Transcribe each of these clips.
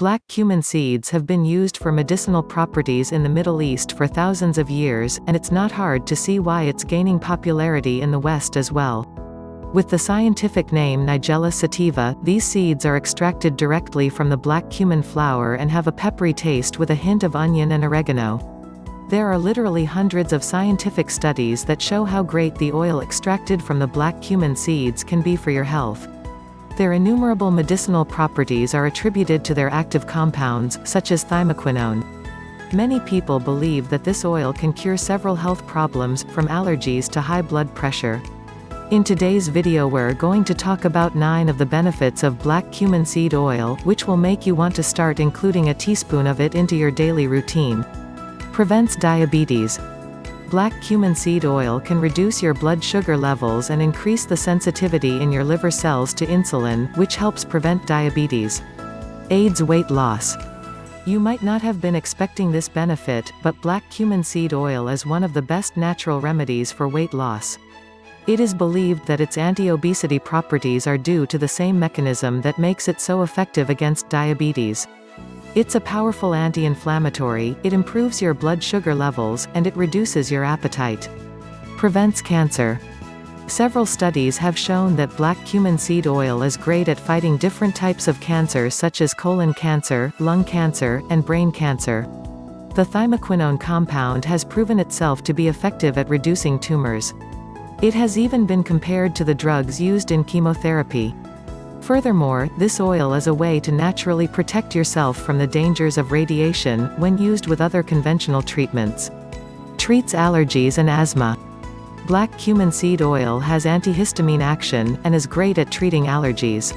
Black cumin seeds have been used for medicinal properties in the Middle East for thousands of years, and it's not hard to see why it's gaining popularity in the West as well. With the scientific name Nigella sativa, these seeds are extracted directly from the black cumin flower and have a peppery taste with a hint of onion and oregano. There are literally hundreds of scientific studies that show how great the oil extracted from the black cumin seeds can be for your health. Their innumerable medicinal properties are attributed to their active compounds, such as thymoquinone. Many people believe that this oil can cure several health problems, from allergies to high blood pressure. In today's video we're going to talk about 9 of the benefits of black cumin seed oil, which will make you want to start including a teaspoon of it into your daily routine. Prevents diabetes. Black cumin seed oil can reduce your blood sugar levels and increase the sensitivity in your liver cells to insulin, which helps prevent diabetes. Aids weight loss. You might not have been expecting this benefit, but black cumin seed oil is one of the best natural remedies for weight loss. It is believed that its anti-obesity properties are due to the same mechanism that makes it so effective against diabetes. It's a powerful anti-inflammatory, it improves your blood sugar levels, and it reduces your appetite. Prevents cancer. Several studies have shown that black cumin seed oil is great at fighting different types of cancer such as colon cancer, lung cancer, and brain cancer. The thymoquinone compound has proven itself to be effective at reducing tumors. It has even been compared to the drugs used in chemotherapy. Furthermore, this oil is a way to naturally protect yourself from the dangers of radiation, when used with other conventional treatments. Treats allergies and asthma. Black cumin seed oil has antihistamine action, and is great at treating allergies.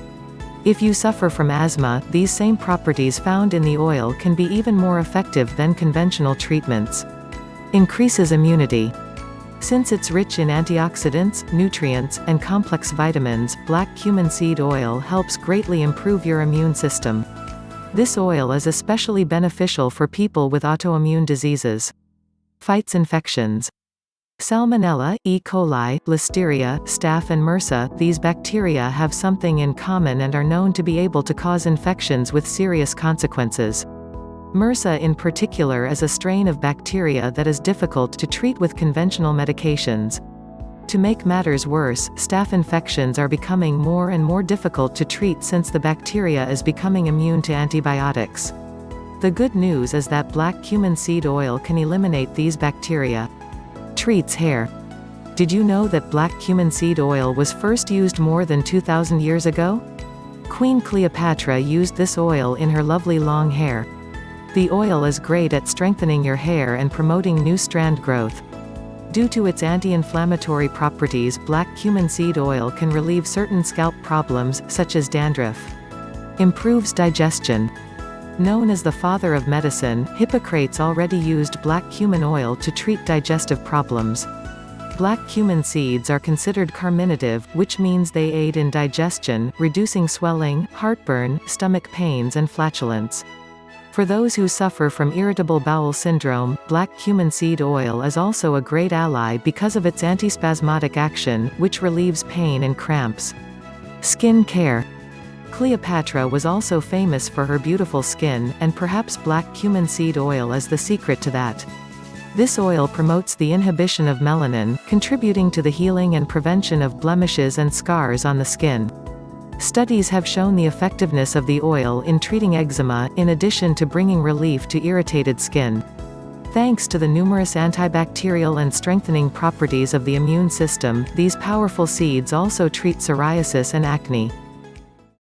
If you suffer from asthma, these same properties found in the oil can be even more effective than conventional treatments. Increases immunity. Since it's rich in antioxidants, nutrients, and complex vitamins, black cumin seed oil helps greatly improve your immune system. This oil is especially beneficial for people with autoimmune diseases. Fights infections. Salmonella, E. coli, Listeria, Staph and MRSA, these bacteria have something in common and are known to be able to cause infections with serious consequences. MRSA in particular is a strain of bacteria that is difficult to treat with conventional medications. To make matters worse, staph infections are becoming more and more difficult to treat since the bacteria is becoming immune to antibiotics. The good news is that black cumin seed oil can eliminate these bacteria. Treats hair. Did you know that black cumin seed oil was first used more than 2,000 years ago? Queen Cleopatra used this oil in her lovely long hair. The oil is great at strengthening your hair and promoting new strand growth. Due to its anti-inflammatory properties black cumin seed oil can relieve certain scalp problems, such as dandruff. Improves digestion. Known as the father of medicine, Hippocrates already used black cumin oil to treat digestive problems. Black cumin seeds are considered carminative, which means they aid in digestion, reducing swelling, heartburn, stomach pains and flatulence. For those who suffer from irritable bowel syndrome, black cumin seed oil is also a great ally because of its antispasmodic action, which relieves pain and cramps. Skin care. Cleopatra was also famous for her beautiful skin, and perhaps black cumin seed oil is the secret to that. This oil promotes the inhibition of melanin, contributing to the healing and prevention of blemishes and scars on the skin. Studies have shown the effectiveness of the oil in treating eczema, in addition to bringing relief to irritated skin. Thanks to the numerous antibacterial and strengthening properties of the immune system, these powerful seeds also treat psoriasis and acne.